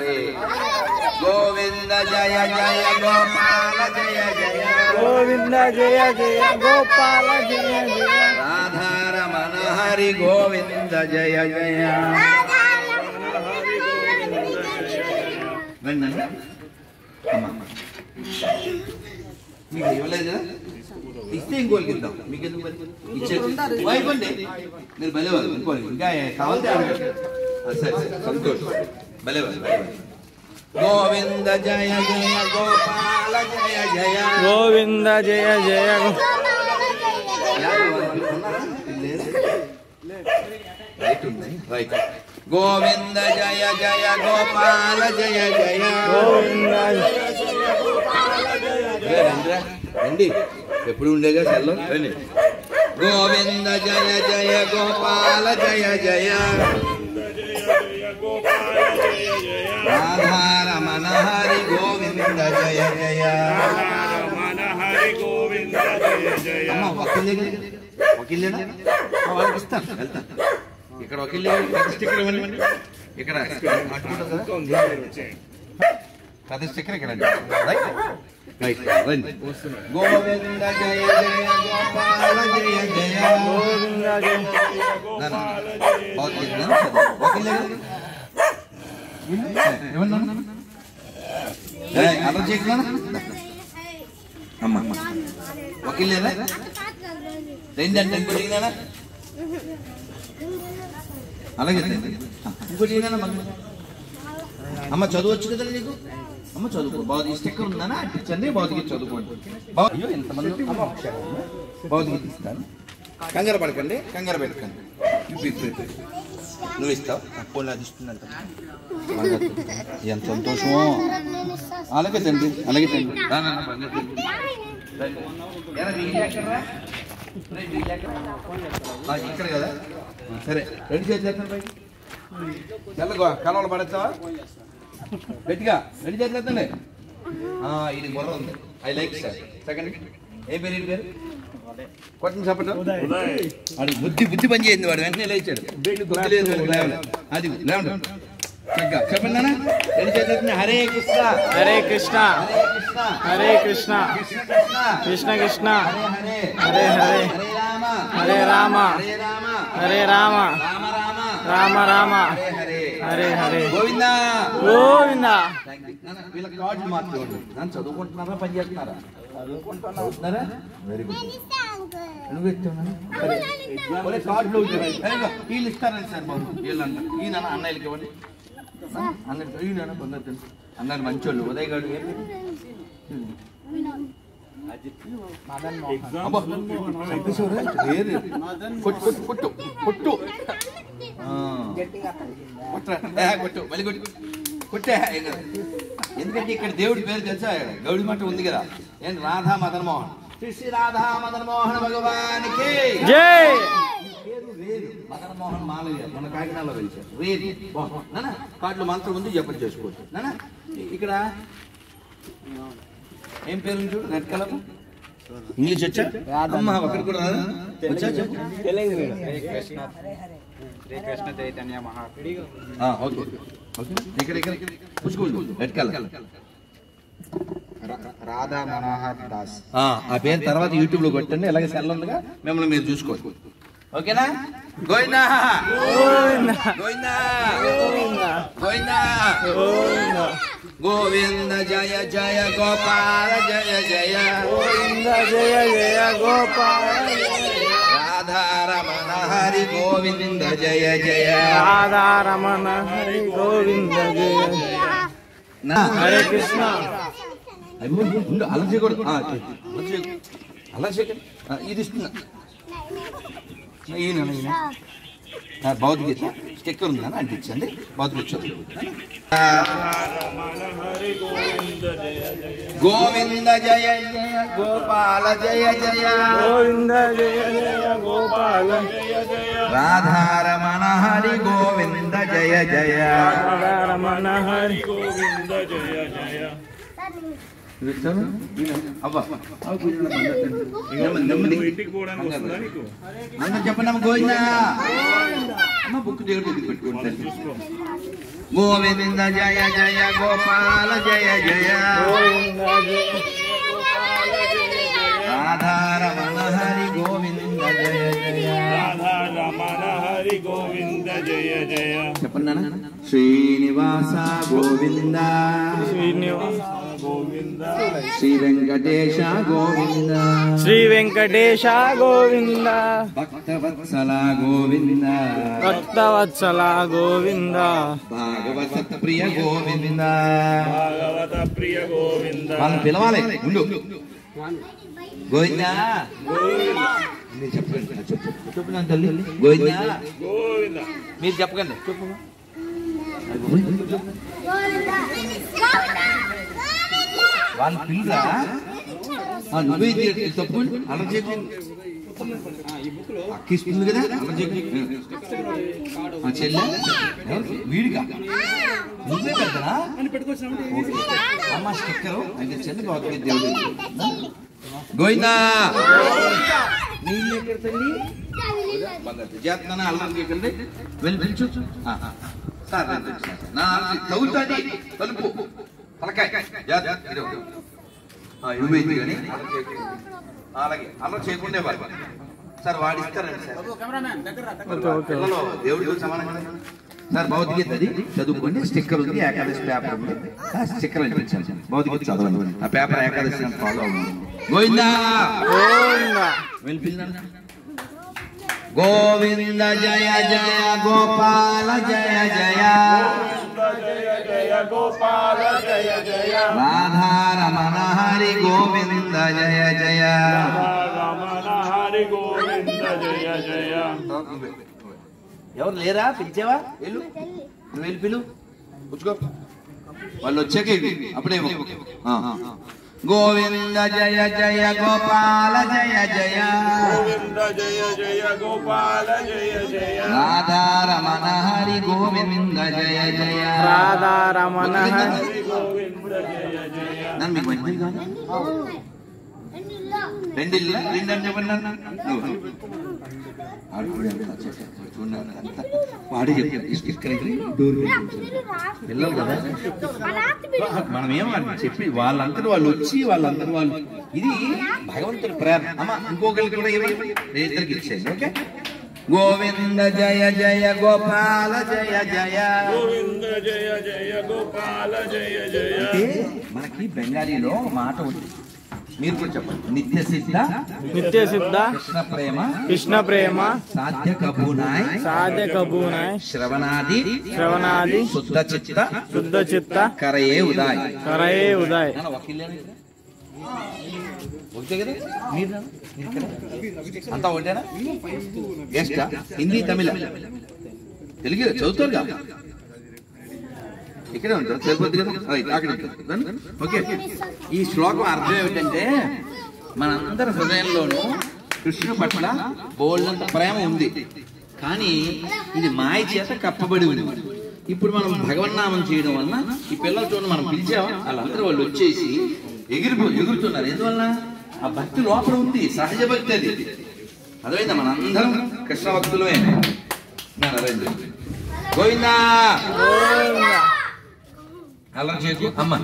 హరే గోవింద జయ జయ గోపాల జయ జయ గోవింద జయ జయ గోపాల జయ జయ రాధారమణ హరి గోవింద జయ జయ రండి అన్న. అమ్మ మీకు ఇవ్వలేదు కదా ఇస్తే ఇంకోళ్ళకి ఇద్దాం మీకు ఎందుకు మరి ఇచ్చేది వైపండి మీరు బలేవారు ఇంకోటి ఇంకా కావాలి సరే సరే సంతోషం బలేవారు గోవింద జయ జయ గోపాల జయ జయ గోవింద జయ జయ గో- రైట్ ఉంది రైట్ గోవింద జయ జయ గోపాల జయ జయ గోవింద రే, రండిరా, రండి ఎప్పుడు ఉండేగా సెల్లం రండి గోవింద జయ జయ గోపాల జయ జయ రాధారమణ హరి గోవింద జయ జయ అమ్మ వకీలే వకీలేనా వాళ్ళకి ఇస్తాను వెళ్తాను. ఇక్కడ వకీలే స్టిక్కర్ ఇవ్వండి. ఇక్కడ పెద్ద స్టిక్కర్ ఇక్కడ రైట్? రండి గోవింద జయ జయ గోపాల జయ జయ. గోవింద జయ బాగా చేసినా? వకీలే కదా? ఇవ్వండి నాన్న. ఏయ్, అలా చేయకు నాన్న. అమ్మ అమ్మ వకీలేనా రెండు అంటే ఇంకోటి? అలాగే. ఇంకోటి? అమ్మ చదవచ్చు కదా నీకు అమ్మ చదువుకో బాగా స్టిక్కర్ ఉందా ఇచ్చండి భౌతిక చదువుకోండి బాగా ఎంతమంది. భౌతిక ఇస్తాను కంగారు పడకండి కంగారు పెట్టకండి. నువ్వు ఇస్తావు అది ఇస్తుందంట ఎంత సంతోషమో అలాగే తండ్రి అలాగే తండ్రి ఇక్కడ కదా సరే రెండు చేతులు ఎత్తండి పైకి. తెల్లగో కలవలు పడేస్తావా గట్టిగా రెండు ఆ, ఇది బుర్ర ఉంది ఐ లైక్ సార్ సెకండ్ ఏ పేరు పేరు? కొట్టండి చెప్పండి వాడు బుద్ధి బుద్ధి పని చేయింది వాడు వెంటనే లేచాడు. బుద్ధి లేదు. అది లేవండి. చెప్పండి నాన్న. రెండు చేతులు ఎత్తండి. హరే కృష్ణ. హరే కృష్ణ. హరే కృష్ణ. కృష్ణ. కృష్ణ హరే హరే హరే. రామ. హరే రామ. హరే రామ. హరే రామ. రామ రామ. రామ రామ. హరే హరే. హరే హరే. గోవిందా. గోవింద. వీళ్ళ కార్డు మార్చుకోండి నన్ను చదువుకుంటున్నారా పని చేస్తున్నారా? చదువుకుంటున్నారా వెరీ గుడ్ నువ్వు ఒరే కార్డులో వీళ్ళు ఇస్తారని సార్ బాబు వీళ్ళు అంటారు ఈయన అన్నయ్యలకి ఇవ్వండి. అన్నయ్య ఈయన బంగారు తెలుసు. అన్నయ్య మంచోళ్ళు. ఉదయ్ గారు. కొట్టు కొట్టు కొట్టు కొట్టు. మళ్ళీ కొట్టు కొట్టే. ఎందుకంటే ఇక్కడ దేవుడి పేరు తెలుసా? గౌడి మాట ఉంది కదా. ఏంటి రాధా మదన్ మోహన్. శ్రీ శ్రీ రాధా మదన్ మోహన్ భగవానికి. మదన్ మోహన్ మాలయ్య మన కాకినాడలో వెలిచారు. నాన్న కాట్లో మంత్రం ఉంది జపం చేసుకోవచ్చు. నాన్న ఇక్కడ ఏం పేరు చూడు రెడ్ కలర్? ఇంగ్లీష్ వచ్చా? అమ్మ అక్కడ కూడా రాదా? వచ్చా చెప్పు. శ్రీకృష్ణ చైతన్య మహాపీడి ఆ, ఓకే ఓకే. ఇక్కడ ఇక్కడ పుచ్చుకోండి రెడ్ కలర్ రాధా మనోహర్ దాస్ ఆ పేరు తర్వాత యూట్యూబ్లో కొట్టండి. ఇలాగే సెల్ ఉందిగా. మిమ్మల్ని మీరు చూసుకోండి. ఓకేనా? గోవిందా. గోవిందా! గోవిందా. గోవింద జయ జయ గోపాల జయ జయ. గోవింద జయ జయ గోపాల హరి గోవింద జయ జయ రాధారమణ హరి గోవింద జయ జయ నా హరే కృష్ణ అలా చేయకూడదు. అలా చేయకు. అలా చేయకండి ఆ, ఇది ఇస్తున్నా ఈయన ఈయన ఆ, భౌతికత స్టిక్కర్ ఉందని అంటించండి భౌతిక చదువు గోవింద జయ జయ గోపాల జయ జయ గోవింద జయ జయ గోపాల రాధారమణ హరి గోవింద జయ జయ రాధారమణ హరి నువ్వు ఇస్తావా? అవ్వ అవ్వ కూర్చోండి, బందెట్టండి. అందరు చెప్పండి గోవిందా. అమ్మ బుక్ దేవుడు పెట్టుకుంటాను గోవింద జయ జయ గోపాల జయ జయ. చెప్పండి శ్రీనివాస గోవింద శ్రీనివాస గోవింద. శ్రీ వెంకటేశ గోవింద శ్రీ వెంకటేశ గోవింద భక్తవత్సల గోవింద భక్తవత్సల గోవింద. భాగవత ప్రియ గోవింద. భాగవత ప్రియ గోవింద వాళ్ళని పిలవాలి. ఉండు. గోవిందా? చెప్పండి చెప్పు. తల్లి గోవిందా? గోవింద. మీరు చెప్పకండి. వాళ్ళు పిల్లరా? నువ్వే తప్పు అలా చెప్పి. అక్కిస్తుంది కదా? అలా చెప్పి ఆ చెల్లె. ఎవరికి? వీడిగా నువ్వే పెద్దనా అమ్మ స్టిక్కరు. అయితే చెల్లి బాగుంది దేవుడు. గోవిందా నీళ్ళు ఎక్కడ తల్లి చేస్తున్నాను అల్లం చేయకండి వెళ్ళి పిలిచు సార్ నా తగులుతాది తలుపు తలకాయ జాగ్రత్త, కానీ అలాగే అల్లం చేయకుండా వాళ్ళు సార్ వాడు ఇస్తారండి సార్ ఓకే పిల్లలు దేవుడితో సమానం సార్ భౌతికత అది చదువుకోండి స్టిక్కర్ ఉంది ఏకాదశి పేపర్ ఉంది స్టిక్కర్ అనిపించాలి భౌతికత చదవండి ఆ పేపర్ ఏకాదశి ఫాలో అవ్వండి గోవిందా. జయ జయ గోపాల జయ జయ జయ జయ గోపాల జయ జయ. రాధారమణ హరి గోవింద జయ జయ. రమణ హరి గోవింద జయ జయ ఎవరు లేరా? పిలిచావా? వెళ్ళు. నువ్వు వెళ్ళి పిలు. వాళ్ళు వచ్చాక. అప్పుడే ఇవ్వు. ఆ. గోవింద జయ జయ గోపాల జయ జయ గోవింద జయ జయ గోపాల జయ జయ రాధారమణ హరి గోవింద జయ జయ రాధా రమణ హరి గోవింద జయ జయ నన్ను మీకు మంచిది కాదు రెండు ఇల్లు రెండు పిల్లలు కదా మనం ఏమని చెప్పి వాళ్ళందరూ వాళ్ళు వచ్చి వాళ్ళందరూ వాళ్ళు ఇది భగవంతుడి ప్రేరణ అమ్మ ఇంకొకరికి కూడా ఇవ్వండి ఇద్దరికి ఇచ్చేయండి ఓకే గోవింద జయ జయ గోపాల జయ జయ. గోవింద జయ జయ గోపాల జయ జయ మనకి బెంగాలీలో మాట ఉంది. మీరు కూడా చెప్పండి. నిత్య సిద్ధ నిత్య సిద్ధ కృష్ణ ప్రేమ కృష్ణ ప్రేమ సాధ్య కబూనాయ్ సాధ్య కబూనాయ్ శ్రవణాది శ్రవణాది శుద్ధ చిత్త శుద్ధ చిత్త కరయే ఉదాయ్. కరయే ఉదయ్? ఒకటే కదా? మీరు? అంతా ఒకటేనా? గెస్టా హిందీ తమిళ. తెలుగు చదువుతారుగా? ఇక్కడే ఉంటారు సరిపోద్ది కదా? అక్కడ ఉంటారు. ఓకే ఈ శ్లోకం అర్థం ఏమిటంటే మనందరి హృదయంలోనూ కృష్ణుని పట్ల బోల్డంత ప్రేమ ఉంది. కానీ ఇది మాయ చేత కప్పబడి ఉంది. ఇప్పుడు మనం భగవన్నామం చేయడం వలన ఈ పిల్లల చూడండి మనం పిలిచామా వాళ్ళందరూ వాళ్ళు వచ్చేసి ఎగిరిపో ఎగురుతున్నారు. ఎందువల్ల ఆ భక్తి లోపల ఉంది. సహజ భక్తి అది. అదైతే మనందరం కృష్ణ భక్తులమే. నరేంద్ర గోవిందా! అలా చేసు అమ్మ